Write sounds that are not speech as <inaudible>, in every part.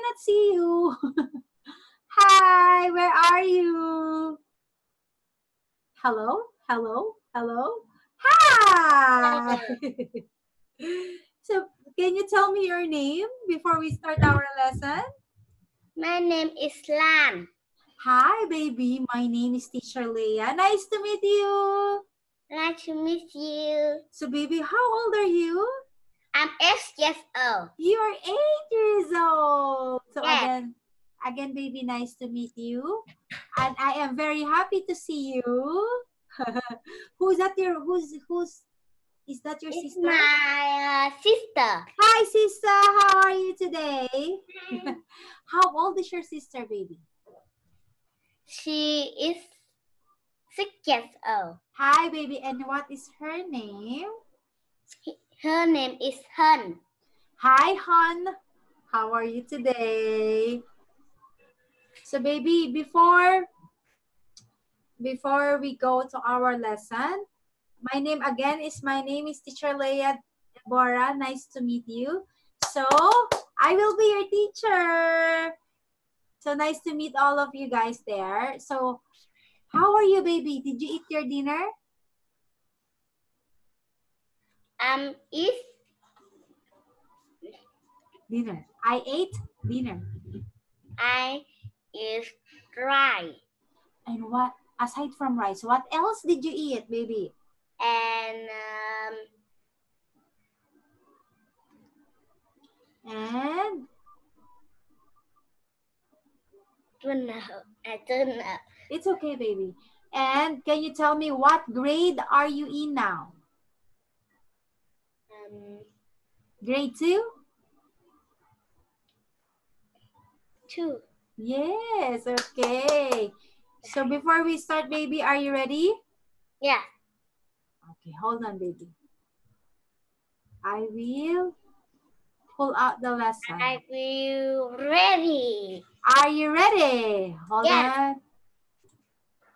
cannot see you. <laughs> Hi, where are you? Hello, hello, hello. Hi. <laughs> so, can you tell me your name before we start our lesson? My name is Lan. Hi, baby. My name is Teacher Leah. Nice to meet you. Nice to meet you. So, baby, how old are you? I'm eight years old. You're eight years old. So Yes. again, again, baby, nice to meet you. And I am very happy to see you. <laughs> who's that your who's who's is that your It's sister? my uh, sister. Hi sister, how are you today? <laughs> how old is your sister, baby? She is six years old. Hi baby, and what is her name? Her name is Hun. Hi hon, how are you today? So baby, before before we go to our lesson, my name again is my name is Teacher Leah Ebora. Nice to meet you. So I will be your teacher. So nice to meet all of you guys there. So how are you, baby? Did you eat your dinner? Um, is Dinner. I ate dinner. I is dry And what aside from rice, what else did you eat, baby? and um, And don't know. I don't know. it's okay, baby. And can you tell me what grade are you in now? Um, Grade two? two. Yes, okay. So before we start, baby, are you ready? Yeah. Okay, hold on, baby. I will pull out the lesson. I will ready. Are you ready? Hold Yes. on.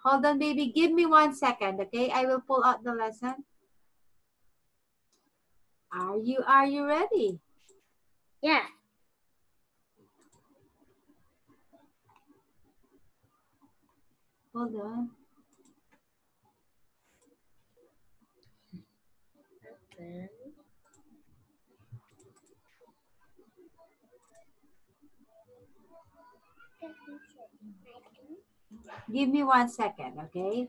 Hold on, baby. Give me one second, okay? I will pull out the lesson. Are you are you ready? Yeah. Hold on. Okay. Give me one second, okay?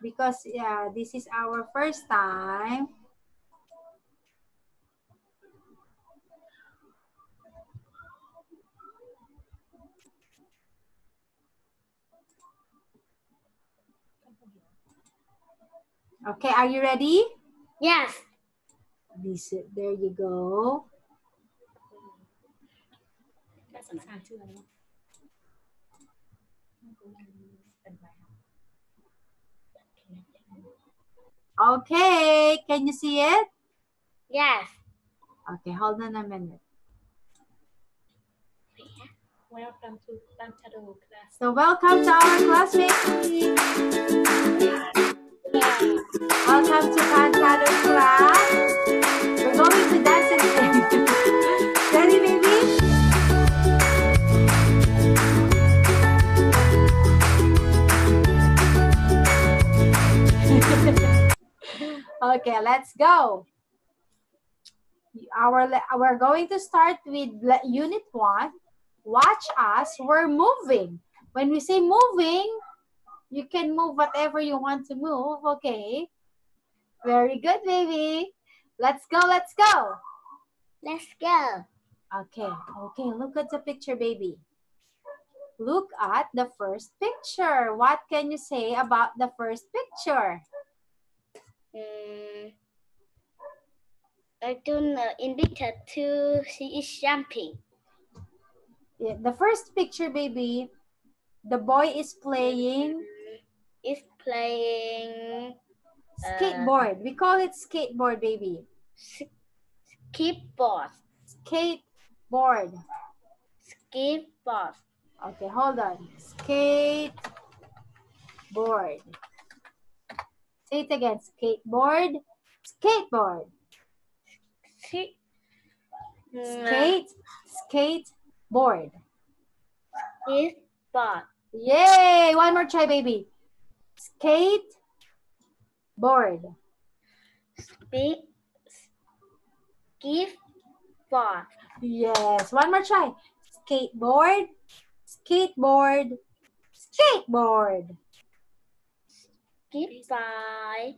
Because yeah, this is our first time. Okay, are you ready? Yes. Listen, there you go. Okay, can you see it? Yes. Okay, hold on a minute. Welcome to class. So welcome to our classmates. Welcome to Cantado class. We're going to dance sing. Ready, baby? <laughs> okay, let's go. Our we're going to start with unit one. Watch us. We're moving. When we say moving, you can move whatever you want to move. Okay. Very good, baby. Let's go. Let's go. Let's go. Okay. Okay. Look at the picture, baby. Look at the first picture. What can you say about the first picture? Mm, I don't know. In picture two, she is jumping. Yeah, The first picture, baby, the boy is playing Is playing uh, skateboard. We call it skateboard, baby. s- keyboard. Skateboard. Skateboard. Okay, hold on. Skateboard. Say it again. Skateboard. Skateboard. skate, Skate, skate, board. skate board, Yay! One more try, baby. Skate, board. skate, skate board, Yes. One more try. Skateboard, skateboard, skateboard. skate by,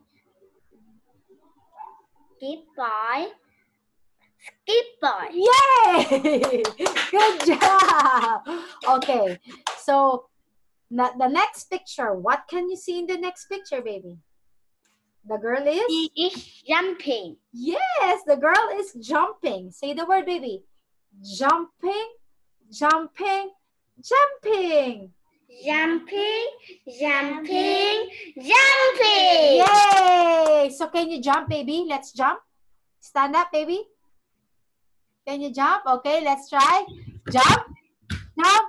skate by, skate by. Yay! <laughs> Good job. Okay. So na- the next picture, what can you see in the next picture, baby? The girl is? He is jumping, Yes, the girl is jumping. Say the word, baby. Jumping, jumping, jumping. jumping, jumping, jumping. Yay! So can you jump, baby? Let's jump. Stand up, baby. Can you jump? Okay, let's try. Jump, jump,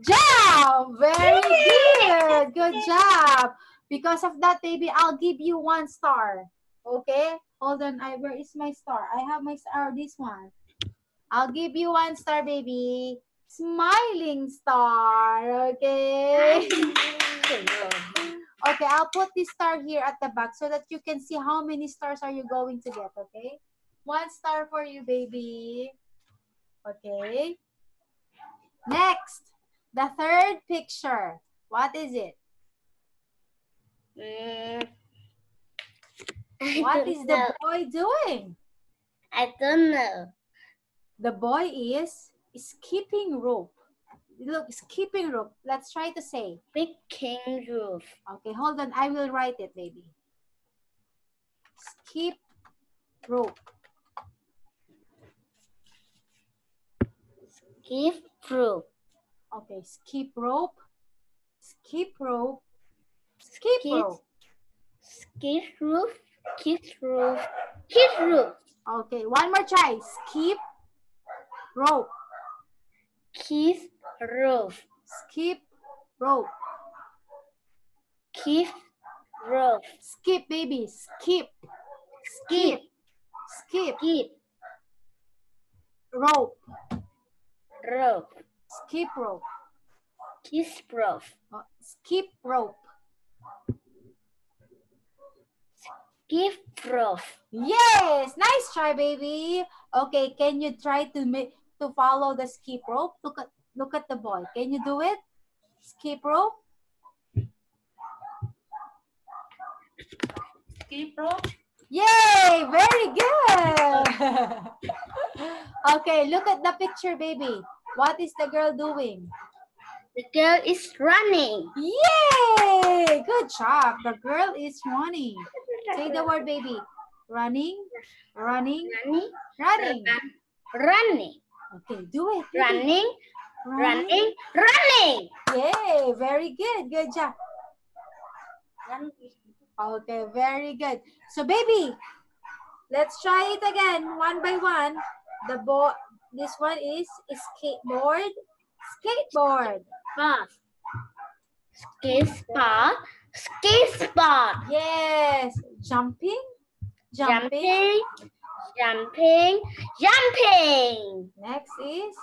jump. Very good. Good job. Because of that, baby, I'll give you one star. Okay? Hold on. I where is my star? I have my star. Oh, this one. I'll give you one star, baby. Smiling star. Okay. <laughs> Okay, I'll put this star here at the back so that you can see how many stars are you going to get, okay? One star for you, baby. Okay. Next, the third picture. What is it? <laughs> Mm, What the boy doing? I don't know. The boy is skipping rope. Look, skipping rope. Let's try to say. Big rope. Okay, hold on. I will write it, baby. Skip rope. Skip roof. Okay, skip rope. Skip rope. Skip Skip. rope. Skip roof. Kiss roof. Kiss roof. Okay, one more try. Skip rope. Kiss roof. Skip rope. Kiss roof. Skip, baby. Skip. Skip. Skip Skip rope. rope. Skip rope. Kiss rope. Oh, skip rope. Skip rope. Yes, nice try, baby. Okay, can you try to make to follow the skip rope? Look at look at the boy. Can you do it? Skip rope. Skip rope. Yay! Very good. <laughs> okay, look at the picture, baby. What is the girl doing? The girl is running. Yay! Good job. The girl is running. Say the word, baby. Running, running, Running. running. Running. Okay, do it. baby. Running. Running. Running. Yay! Very good. Good job. Okay, very good. So, baby, let's try it again, one by one. The boy, this one is skateboard, skateboard. Spot. Skate spot. Skate spot. Yes, jumping, jumping. Jumping. Jumping. Next is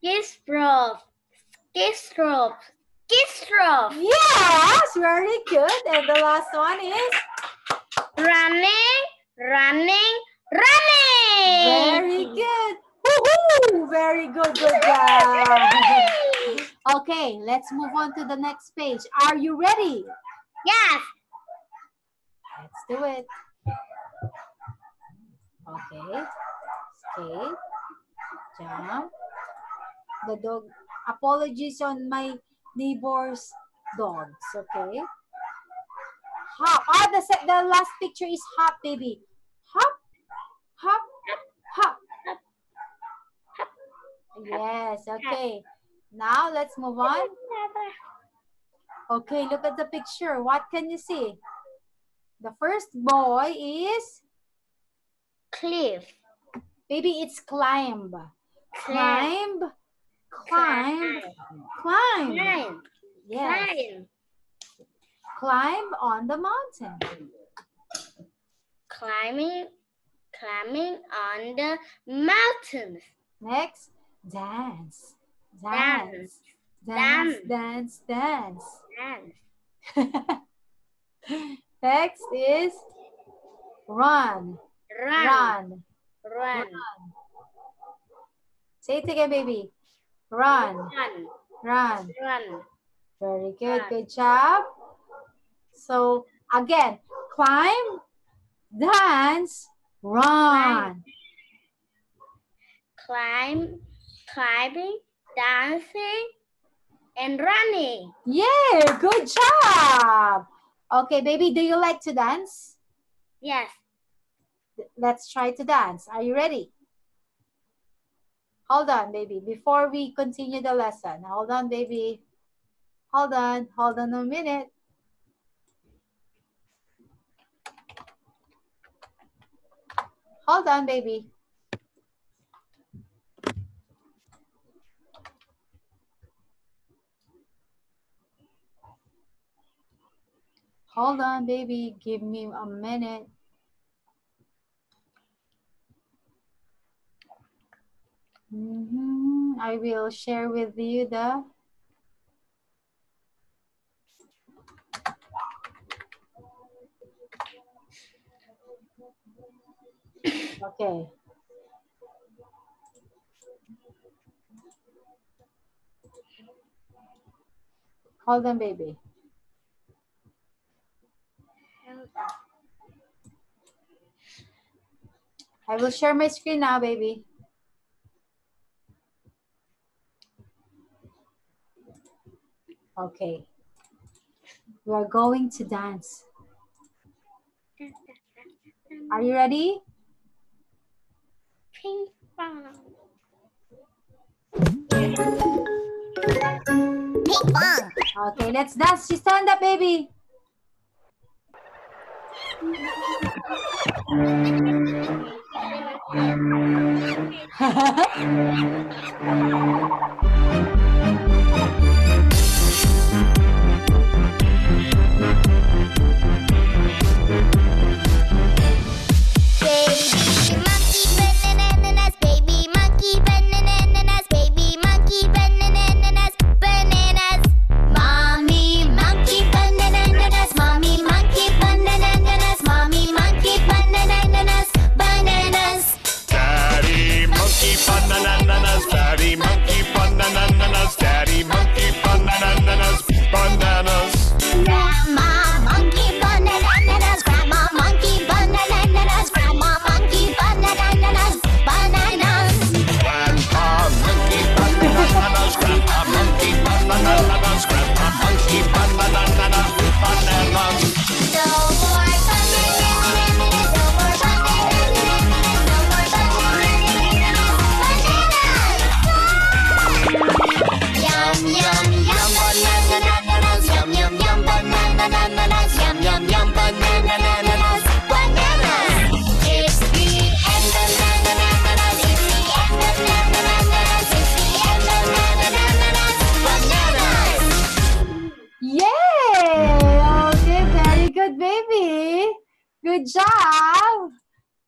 Skate rope. Skate rope. Skate rope. yes, very good. And the last one is Running. Running. Running. very good. Woohoo! Very good. Good job. <laughs> Okay, let's move on to the next page. Are you ready? Yes. Let's do it. Okay. Skate. Jump. The dog. Apologies on my neighbor's dogs. Okay. Hop. Ah, the, the last picture is hop, baby. Hop. Hop. Hop. Yes. Okay. Now let's move on. Okay, look at the picture. What can you see? The first boy is Cliff. Maybe it's climb. Climb. Climb. Climb. Climb. Yes. Climb. Climb on the mountain. climbing, climbing on the mountains. Next, dance. Dance. Dance. Dance. Dance. Dance. <laughs> Next is run. Run. Run. Run. Say it again, baby. Run. Run. Run. Run. Very good. Good job. So again, climb, dance, run. Climb, climbing, dancing, and running. Yeah, good job. Okay, baby, do you like to dance? Yes. Let's try to dance. Are you ready? Hold on, baby. Before we continue the lesson, hold on, baby. Hold on. Hold on a minute. Hold on, baby. Hold on, baby. Give me a minute. Mhm. I will share with you the Okay. Hold on, baby. I will share my screen now, baby. Okay. We are going to dance. Are you ready? Ping pong. Okay, let's dance. She stand up. Baby <laughs>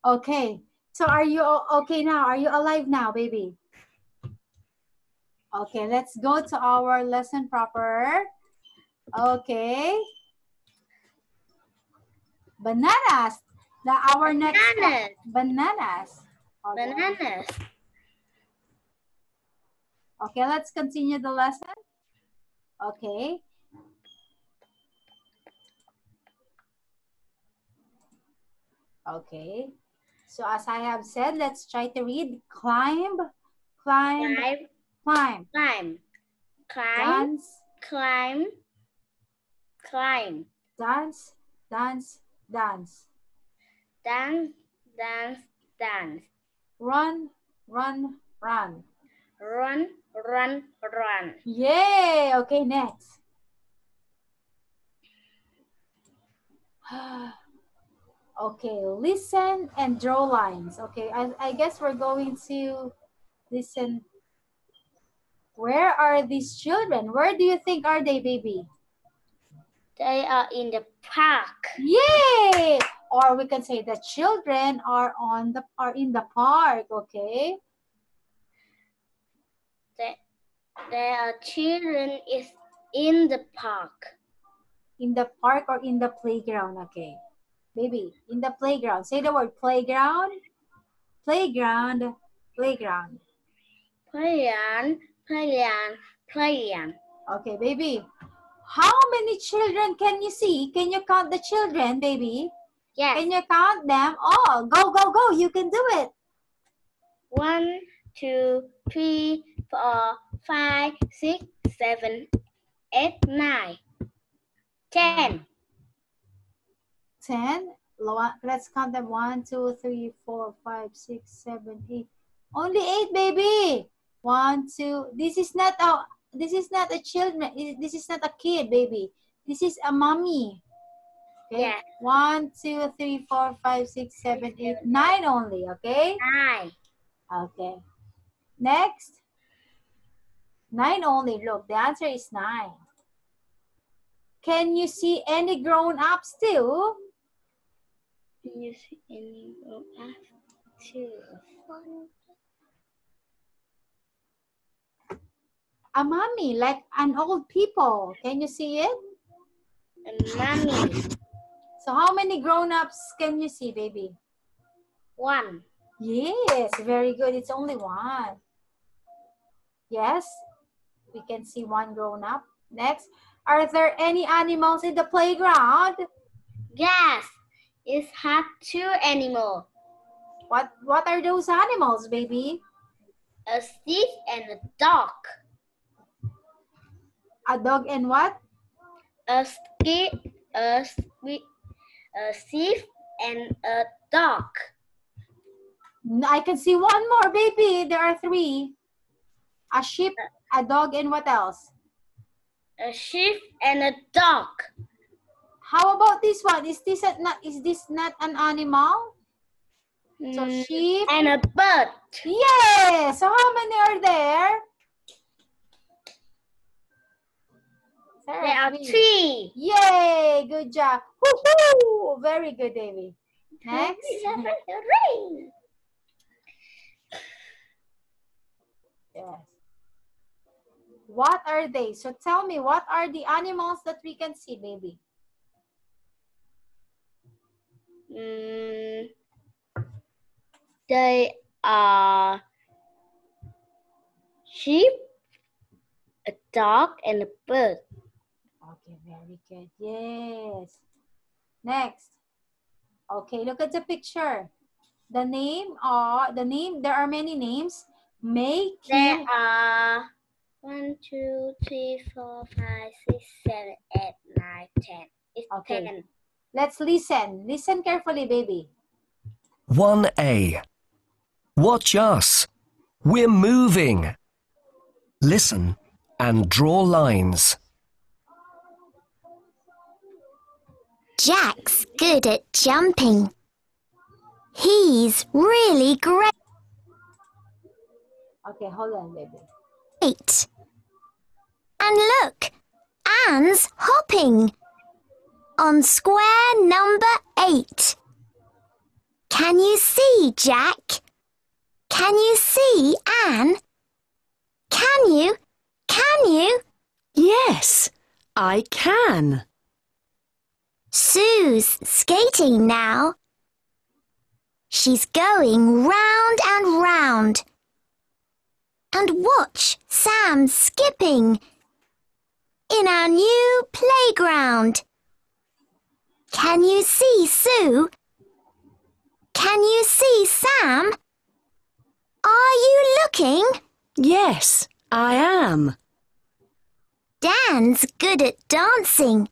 Okay, so are you okay now? Are you alive now, baby? Okay, let's go to our lesson proper. Okay. Bananas. The our next Bananas. bananas. Okay. Bananas. Okay, let's continue the lesson. Okay. Okay. So as I have said, let's try to read. Climb, climb, Climb, climb, climb, climb, dance, climb, climb, dance, dance, dance, dance, dance, dance, run, run, run. run, run, run. Yay! Okay, next. <sighs> <sighs> okay, listen and draw lines. Okay, I, I guess we're going to listen. Where are these children? Where do you think are they, baby? They are in the park. Yay! or we can say the children are on the are in the park, okay? There, there are children is in the park. In the park or in the playground, okay? Baby, in the playground. Say the word playground. Playground. Playground. Playground, playground, playground. Okay, baby. How many children can you see? Can you count the children, baby? Yes. Can you count them all? Go, go, go. You can do it. One, two, three, four, five, six, seven, eight, nine, ten. 10. Let's count them. 1, 2, 3, 4, 5, 6, 7, 8. Only 8, baby. 1, 2. This is not a this is not a children. This is not a kid, baby. This is a mommy. Okay. Yeah. 1, 2, 3, 4, 5, 6, 7, 8, 9 only. Okay. Nine. Okay. Next. 9 only. Look, the answer is 9. Can you see any grown ups too? Can you see any grown up? Two. A mommy, like an old people. Can you see it? And mommy. So how many grown-ups can you see, baby? One. Yes, very good. It's only one. Yes, we can see one grown-up. Next, are there any animals in the playground? Yes. It has two animals. What What are those animals, baby? A sheep and a dog. A dog and what? A skip, a sheep, a sheep and a dog. I can see one more, baby. There are three. A sheep, a dog, and what else? A sheep and a dog. How about this one? Is this a, not? Is this not an animal? So Mm, sheep. and a bird. Yes. So how many are there? There are three. Yay! Good job. Woohoo! Very good, Davy. Next. Yes. What are they? So tell me, what are the animals that we can see, baby? Mm, they are sheep, a dog, and a bird. Okay, very good. Yes. Next. Okay, look at the picture. The name or the name, there are many names. May, There are one, two, three, four, five, six, seven, eight, nine, ten. It's Okay. ten. Let's listen. Listen carefully, baby. 1A. Watch us. We're moving. Listen and draw lines. Jack's good at jumping. He's really great. Okay, hold on, baby. Eight. And look, Anne's hopping on square number eight. Can you see, Jack? Can you see, Anne? Can you? Can you? Yes, I can. Sue's skating now. She's going round and round. And watch Sam skipping in our new playground. Can you see Sue? Can you see Sam? Are you looking? Yes, I am. Dan's good at dancing.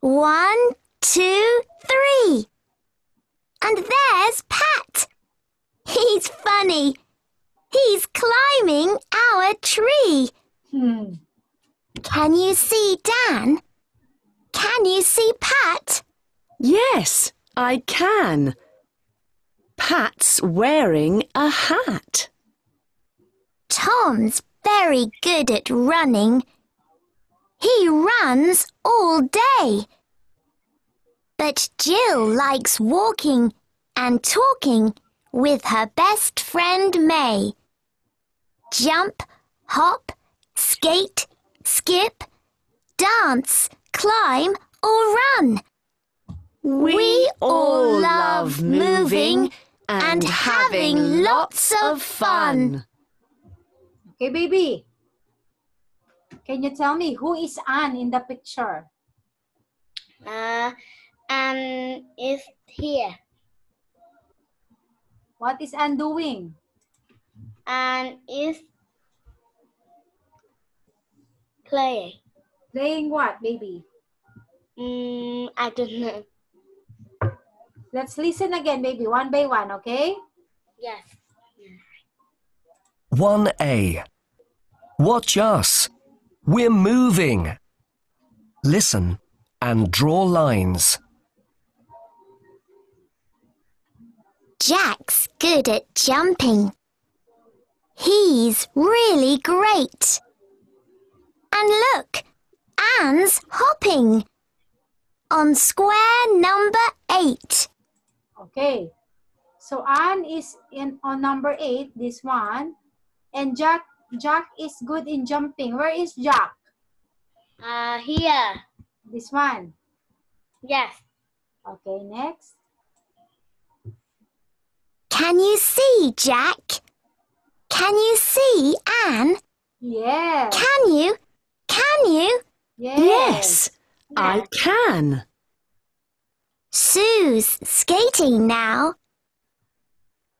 One, two, three. And there's Pat. He's funny. He's climbing our tree. Hmm. Can you see Dan? Can you see Pat? Yes, I can. Pat's wearing a hat. Tom's very good at running. He runs all day. But Jill likes walking and talking with her best friend May. Jump, hop, skate, skip, dance, climb, or run. We all love moving and having lots of fun. Okay, baby. Can you tell me who is Anne in the picture? Uh, and is here. What is Anne doing? And is play. Playing what, baby? Mm, I don't know. Let's listen again, baby, one by one, okay? Yes. 1A. Watch us. We're moving. Listen and draw lines. Jack's good at jumping. He's really great. And look, Anne's hopping on square number eight. Okay. So Anne is in on number eight, this one. And Jack Jack is good in jumping. Where is Jack? Uh, here. This one. Yes. Okay, next. Can you see Jack? Can you see Anne? Yes. Can you? Can you? Yes. Yes, I can. Sue's skating now.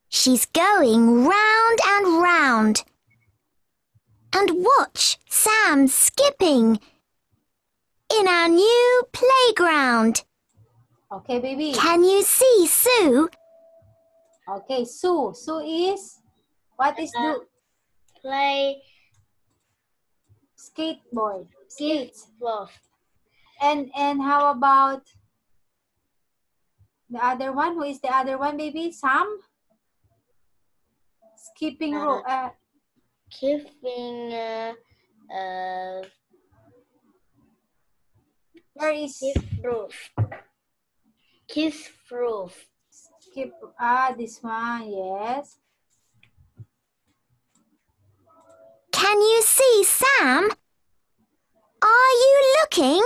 She's going round and round. And watch Sam skipping in our new playground. Okay, baby. Can you see Sue? Okay, Sue. Sue is what is Uh, do Play skateboard. Skates. both. And and how about the other one? Who is the other one, baby? Sam? Skipping Uh, rope. Uh, Keeping uh, uh, where is kiss roof. Kiss roof. skip? Ah, this one. Yes. Can you see Sam? Are you looking?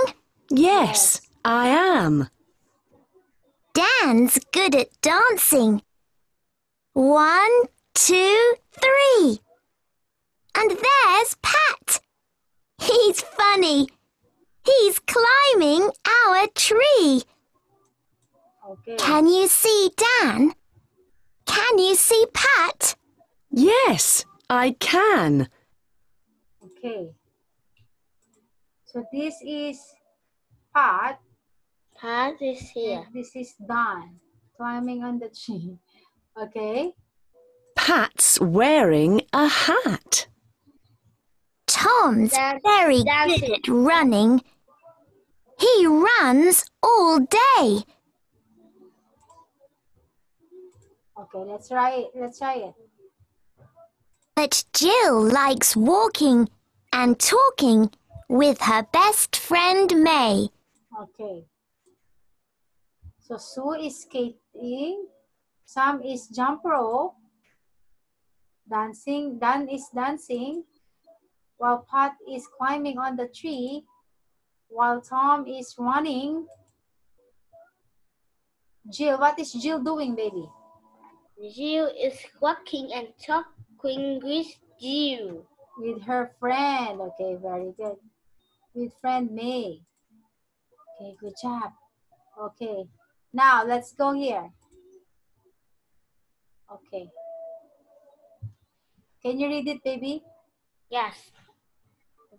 Yes, I am. Dan's good at dancing. One, two, three. And there's Pat. He's funny. He's climbing our tree. Okay. Can you see Dan? Can you see Pat? Yes, I can. Okay. So this is Pat. Pat is here. and This is Don climbing on the tree. <laughs> Okay. Pat's wearing a hat. Tom's Dan- very dancing. good at running. He runs all day. Okay, let's try it. Let's try it. But Jill likes walking and talking with her best friend May. Okay. So Sue is skating. Sam is jump rope. Dancing. Dan is dancing. While Pat is climbing on the tree. While Tom is running. Jill, what is Jill doing, baby? Jill is walking and talking with Jill. With her friend. Okay, very good. With friend May. Okay, good job. Okay. Now, let's go here. Okay. Can you read it, baby? Yes.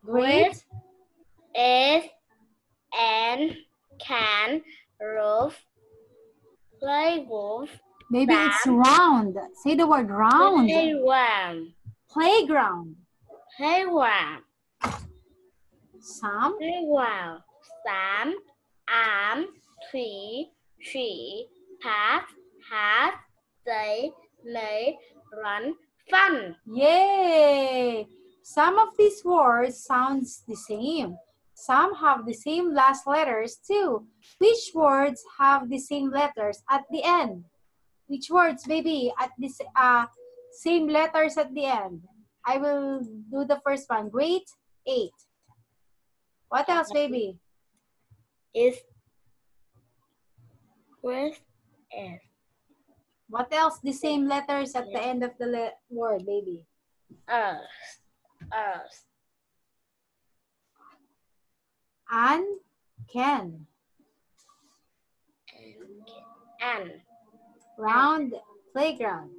Great. is and can roof play wolf Maybe it's round. Say the word round. playground Playground. playground Sam. playground Sam arm tree tree path hat they may run fun Yay! Some of these words sounds the same. some have the same last letters too. Which words have the same letters at the end? Which words, baby, at this uh, same letters at the end? I will do the first one. Great eight. What else, baby? Is where's S? What else? The same letters at the end of the word, baby. Us. Us. And can. And Round playground.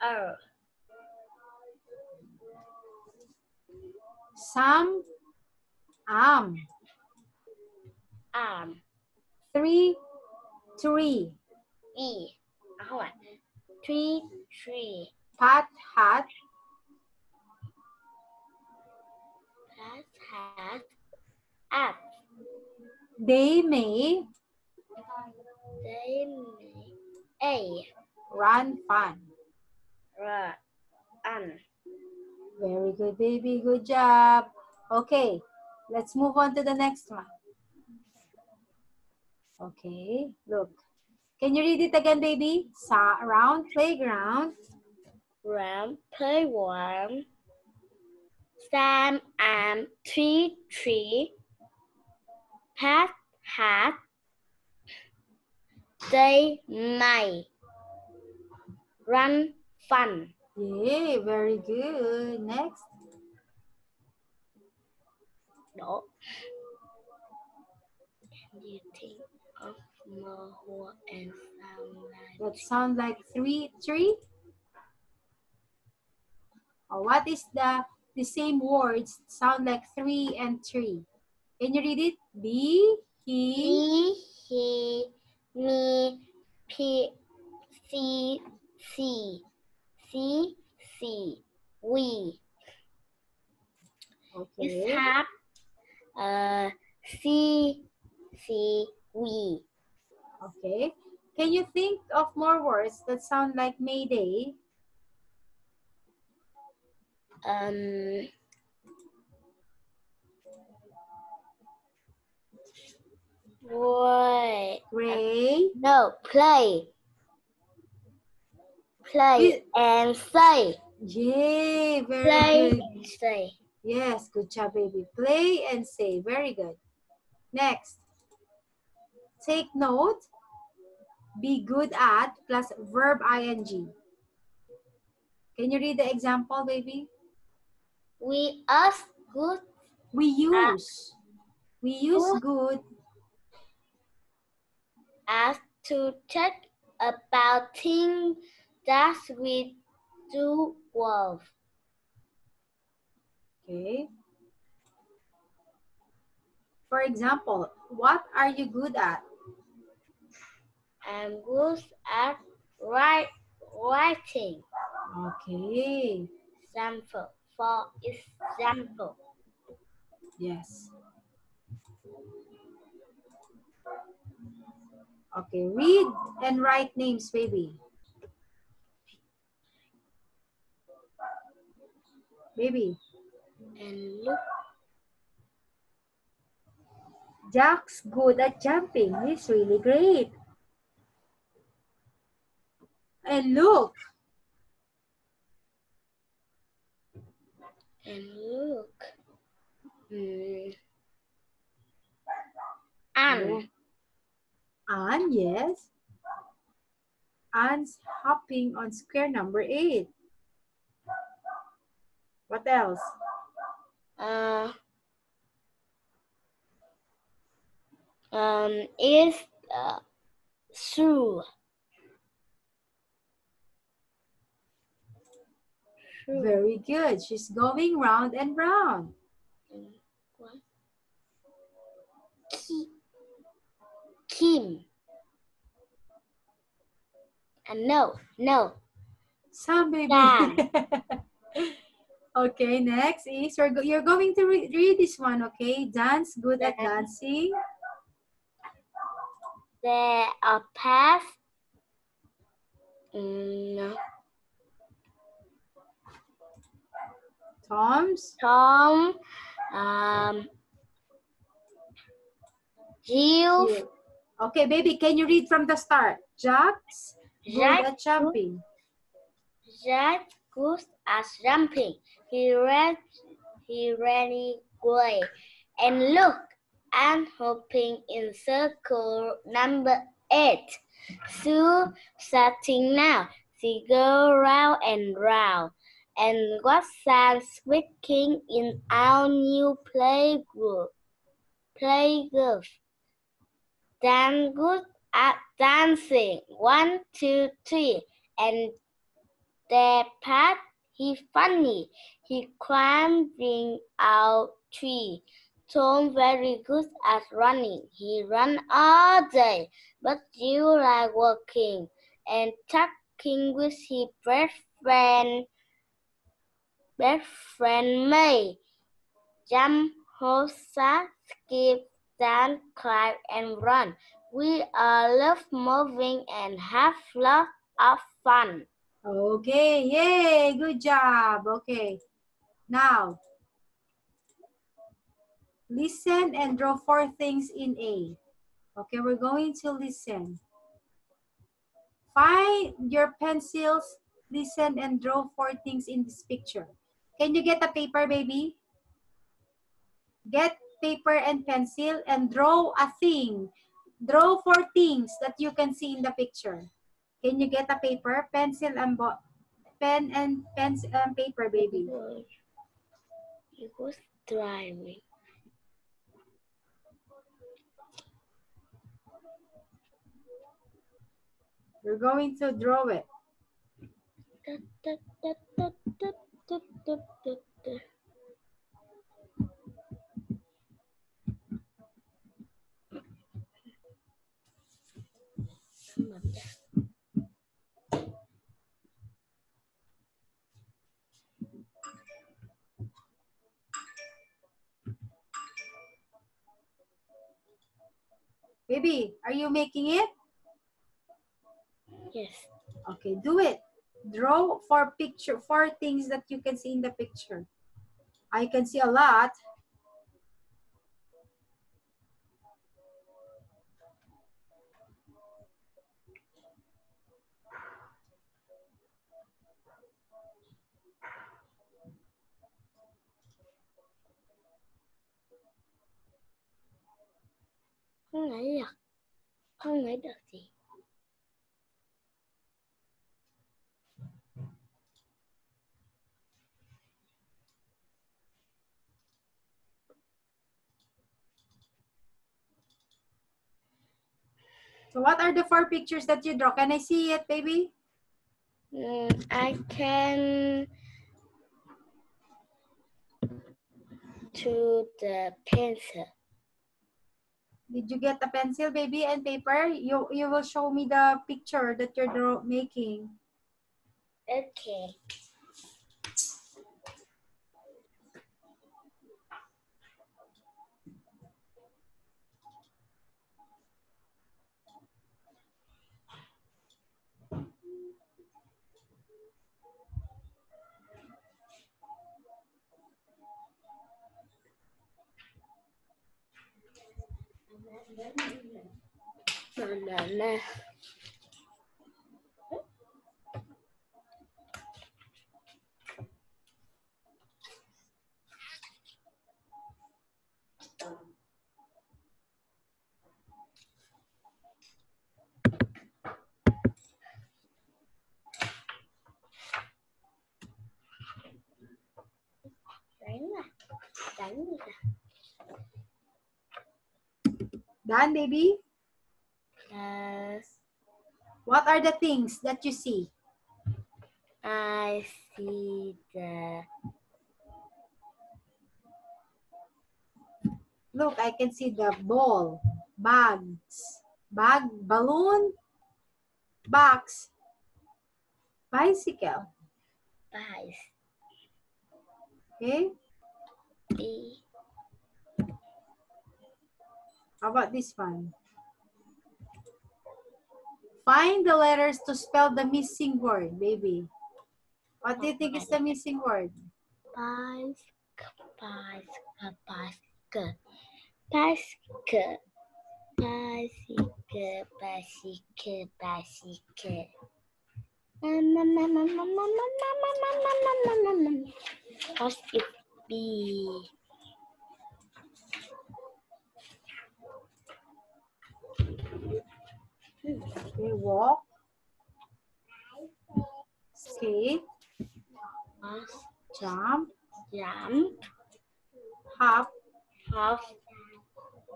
er. Some am. Arm. Three tree. E. phải. Tree. Tree. Pat hat. Hat. Hat. At. They may They may. A. run fun. Run. An. Very good, baby. Good job. Okay, let's move on to the next one. Okay, look. Can you read it again, baby? Sa round playground. Round. Playground. Sam. Am. Tree. Tree. Hat. Hat. They may. Run. Fun. Yay, very good. Next. No. Can you think of word and sound like That sound like three tree. Or oh, what is the the same words sound like three and three? Can you read it? B, he, he, he, me, p, c, c, c, c, we. Okay. have uh c, c, we. Okay. Can you think of more words that sound like Mayday? Um. what? Gray. No, play. Play and say. Yay, very Play good. and say. Yes, good job, baby. Play and say. Very good. Next. Take note. Be good at plus verb ing. Can you read the example, baby? We us good We use. We use Good. good. as to check about things that we do well. Okay. For example, what are you good at? I'm good at write, writing. Okay. Example. For example, Yes. Okay, read and write names, baby. Baby, and look Jack's good at jumping. He's really great. And look, and look. Hmm. And Anne, yes. Anne's hopping on square number eight. What else? uh, um is uh, shoe. Very good. She's going round and round. What? Kim. And no, no. Sam, baby. <laughs> Okay, next is you're, go- you're going to re- read this one, okay? Dance, good at dancing. The are paths. Mm, no. Tom's. Tom, um, Jill, Jill. Okay, baby, can you read from the start? Jack's good Jack, at jumping. Jack good at jumping. He ran, he ran away. And look, I'm hopping in circle number eight. Sue starting now. She go round and round. And what sound squeaking in our new playgroup? Playgroup. Dan good at dancing. One, two, three. And their part, he funny. He climbing out tree. Tom very good at running. He run all day, but you like walking and talking with his best friend. Best friend May. Jump, hold, skip, dance, climb, and run. We all love moving and have lots of fun. Okay, yay, good job. Okay, now listen and draw four things in A. Okay, we're going to listen. Find your pencils, listen and draw four things in this picture. Can you get a paper, baby? Get paper and pencil and draw a thing. Draw four things that you can see in the picture. Can you get a paper, pencil, and pen and pencil and um, paper, baby? It was driving. We're going to draw it. Da, da, Baby, are you making it? Yes. Okay, do it. Draw four picture, four things that you can see in the picture. I can see a lot. Không nghĩ được. Không nghĩ được gì. So what are the four pictures that you draw? Can I see it, baby? Mm, I can to the pencil. Did you get a pencil, baby, and paper? You you will show me the picture that you're draw making. Okay. banana. Đánh là đánh là Done, baby? Yes. What are the things that you see? I see the Look, I can see the ball, bags, bag, balloon, box, bicycle. bice. Okay? B. How about this one? Find the letters to spell the missing word, baby. What do you think is the missing word? bicycle, bicycle, bicycle, bicycle, bicycle, bicycle. What it be? Okay, walk. Skate, jump, jump, hop, hop,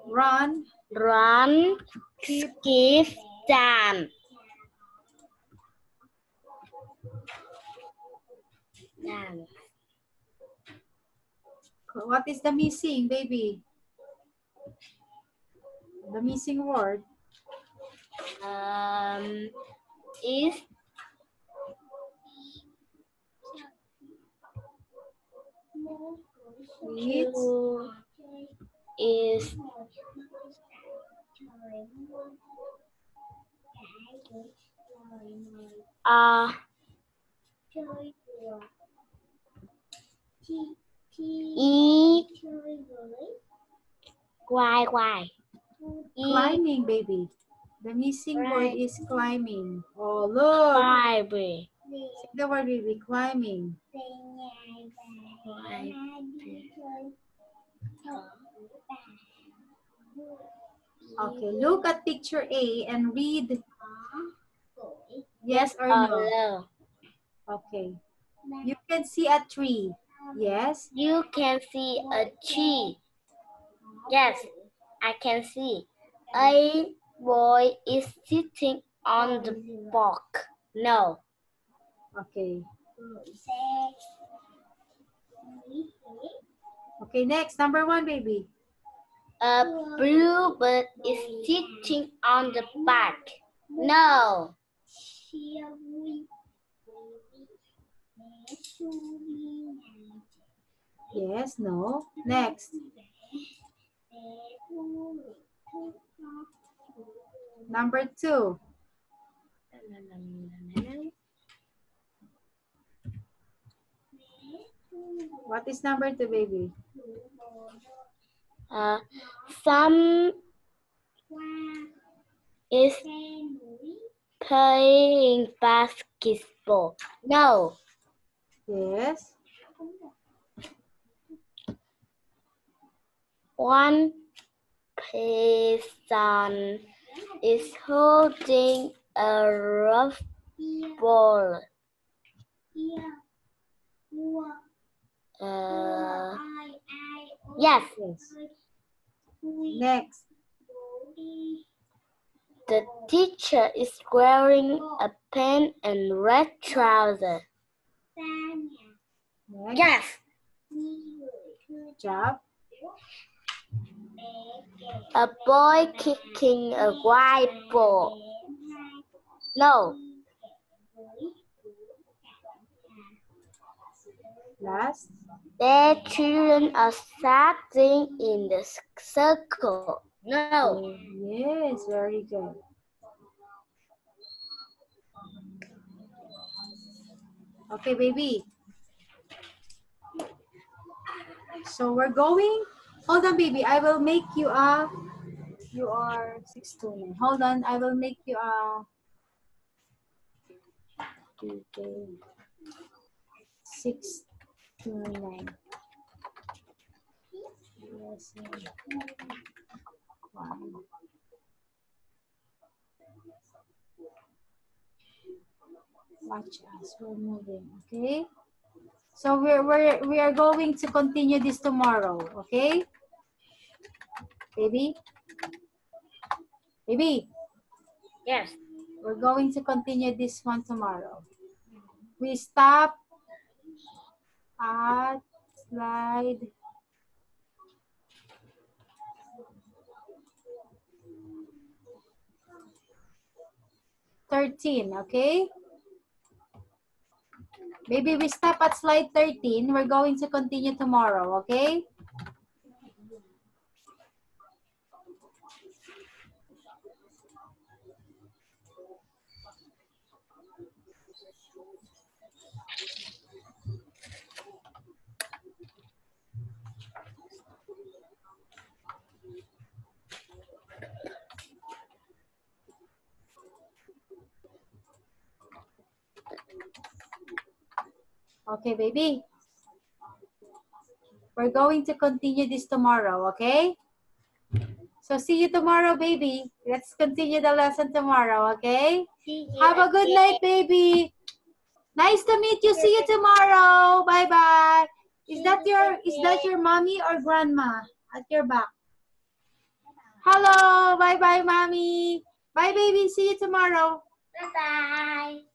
run, run, skip, jump. Jump. What is the missing, baby? The missing word. Um, is to is uh eat why why eat Climbing, baby. The missing word is climbing. Oh, look. Say the word, baby. Climbing. Okay, look at picture A and read yes or oh no. Okay. You can see a tree. Yes. you can see a tree yes I can see a boy is sitting on the bark no Okay. Okay, next. Number one, baby. A bluebird is sitting on the bark. No. Yes, no. Next. Number two. What is number two, baby? Uh, some is playing basketball. No. Yes. One person is holding a rough ball. Uh, yes, Yes. Next. the teacher is wearing a pen and red trousers. Yes, Good job. A boy kicking a white ball. No, Last. their children are sitting in the circle. No, oh, Yes, very good. Okay, baby. So we're going. Hold on, baby. I will make you a. You are six to nine. Hold on. I will make you a. Six to nine. Yes. Watch us. We're moving. Okay. So we're we're we are going to continue this tomorrow. Okay. Baby. Baby. yes, We're going to continue this one tomorrow. We stop at slide thirteen, okay? Maybe we stop at slide 13. We're going to continue tomorrow, okay? Okay, baby. We're going to continue this tomorrow, okay? So see you tomorrow, baby. Let's continue the lesson tomorrow, okay? Have a good night, baby. Nice to meet you. See you tomorrow. Bye bye. Is that your is that your mommy or grandma at your back? Hello. Bye bye, mommy. Bye, baby. See you tomorrow. Bye bye.